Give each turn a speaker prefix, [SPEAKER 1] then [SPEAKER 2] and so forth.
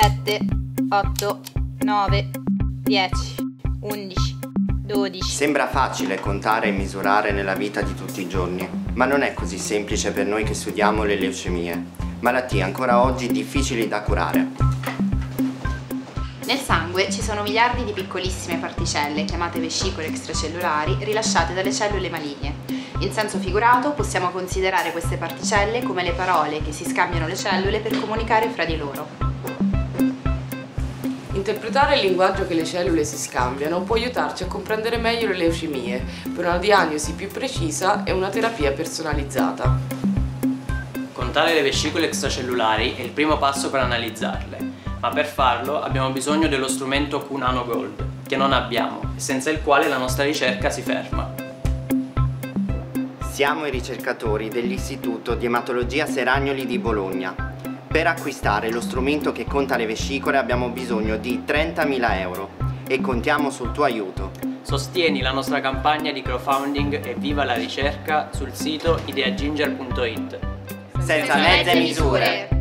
[SPEAKER 1] 7, 8, 9, 10, 11, 12.
[SPEAKER 2] Sembra facile contare e misurare nella vita di tutti i giorni, ma non è così semplice per noi che studiamo le leucemie, malattie ancora oggi difficili da curare.
[SPEAKER 1] Nel sangue ci sono miliardi di piccolissime particelle, chiamate vescicole extracellulari, rilasciate dalle cellule maligne. In senso figurato possiamo considerare queste particelle come le parole che si scambiano le cellule per comunicare fra di loro.
[SPEAKER 3] Interpretare il linguaggio che le cellule si scambiano può aiutarci a comprendere meglio le leucemie per una diagnosi più precisa e una terapia personalizzata.
[SPEAKER 4] Contare le vescicole extracellulari è il primo passo per analizzarle ma per farlo abbiamo bisogno dello strumento Q-Nano Gold, che non abbiamo e senza il quale la nostra ricerca si ferma.
[SPEAKER 2] Siamo i ricercatori dell'Istituto di Ematologia Seragnoli di Bologna. Per acquistare lo strumento che conta le vescicole abbiamo bisogno di 30.000 euro e contiamo sul tuo aiuto.
[SPEAKER 4] Sostieni la nostra campagna di crowdfunding e viva la ricerca sul sito ideaginger.it.
[SPEAKER 2] Senza mezze misure!